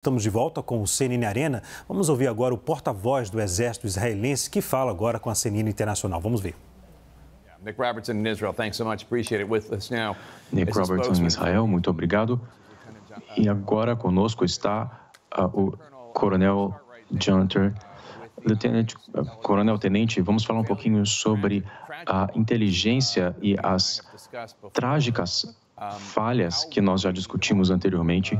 Estamos de volta com o CNN Arena. Vamos ouvir agora o porta-voz do exército israelense que fala agora com a CNN Internacional. Vamos ver. Nick Robertson in Israel, thanks so much. Appreciate it with us now. Nick Robertson em Israel, muito obrigado. E agora conosco está uh, o Coronel Junter. Lieutenant, uh, Coronel Tenente, vamos falar um pouquinho sobre a inteligência e as trágicas falhas que nós já discutimos anteriormente.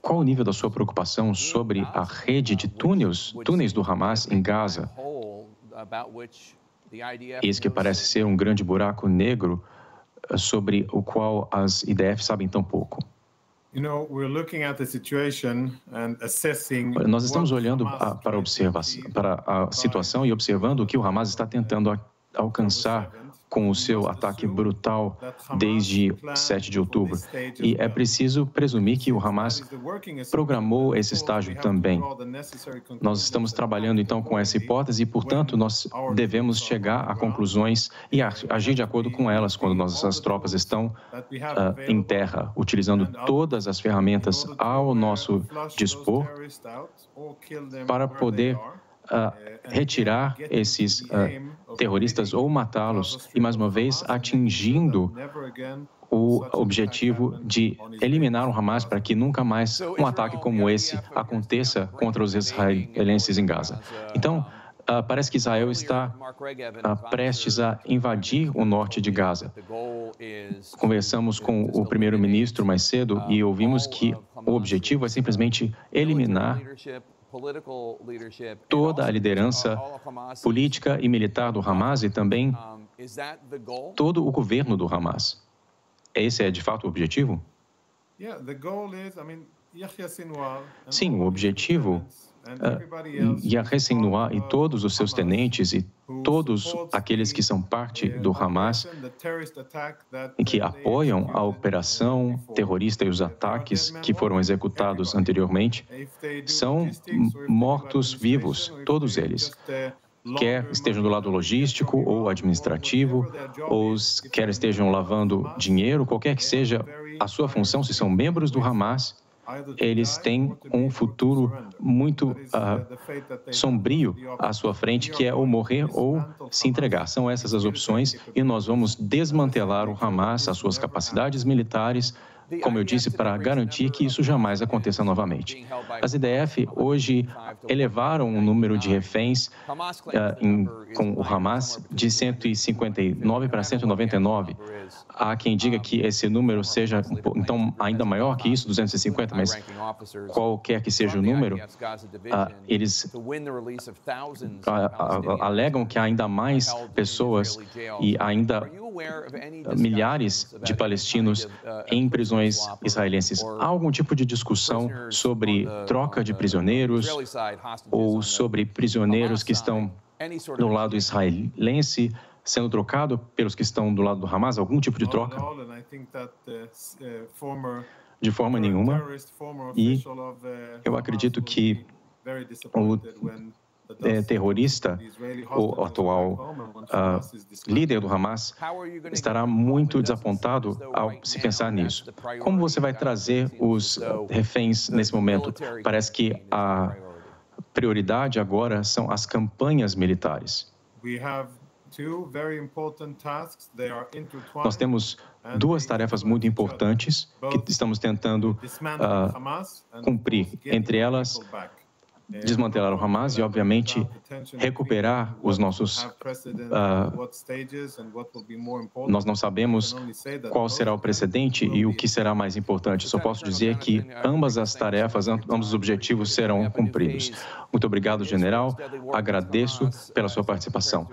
Qual o nível da sua preocupação sobre a rede de túneis, túneis do Hamas em Gaza? Esse que parece ser um grande buraco negro eh, sobre o qual as IDF sabem tão pouco. Nós estamos olhando para, para a situação e observando o que o Hamas está tentando alcançar com o seu ataque brutal desde 7 de outubro. E é preciso presumir que o Hamas programou esse estágio também. Nós estamos trabalhando então com essa hipótese e, portanto, nós devemos chegar a conclusões e agir de acordo com elas quando nossas tropas estão uh, em terra, utilizando todas as ferramentas ao nosso dispor para poder uh, retirar esses uh, terroristas ou matá-los e, mais uma vez, atingindo o objetivo de eliminar o Hamas para que nunca mais um ataque como esse aconteça contra os israelenses em Gaza. Então, uh, parece que Israel está uh, prestes a invadir o norte de Gaza. Conversamos com o primeiro-ministro mais cedo e ouvimos que o objetivo é simplesmente eliminar toda a liderança política e militar do Hamas e também todo o governo do Hamas. Esse é de fato o objetivo? Sim, o objetivo uh, Yahya Sinwar e todos os seus tenentes e todos aqueles que são parte do Hamas e que apoiam a operação terrorista e os ataques que foram executados anteriormente são mortos-vivos, todos eles. quer estejam do lado logístico ou administrativo, ou quer estejam lavando dinheiro, qualquer que seja a sua função, se são membros do Hamas, eles têm um futuro muito uh, sombrio à sua frente, que é ou morrer ou se entregar. São essas as opções e nós vamos desmantelar o Hamas, as suas capacidades militares, como eu disse, para garantir que isso jamais aconteça novamente. As IDF hoje elevaram o número de reféns uh, em, com o Hamas de 159 para 199. Há quem diga que esse número seja então ainda maior que isso, 250, mas qualquer que seja o número, uh, eles uh, alegam que há ainda mais pessoas e ainda milhares de palestinos em prisões israelenses. Há algum tipo de discussão sobre troca de prisioneiros ou sobre prisioneiros que estão no lado israelense sendo trocado pelos que estão do lado do Hamas? Algum tipo de troca? De forma nenhuma. E eu acredito que o terrorista, o atual uh, líder do Hamas, estará muito desapontado ao se pensar nisso. Como você vai trazer os reféns nesse momento? Parece que a prioridade agora são as campanhas militares. Nós temos duas tarefas muito importantes que estamos tentando uh, cumprir. Entre elas, desmantelar o Hamas e, obviamente, recuperar os nossos. Uh, nós não sabemos qual será o precedente e o que será mais importante. Só posso dizer que ambas as tarefas, ambos os objetivos serão cumpridos. Muito obrigado, general. Agradeço pela sua participação.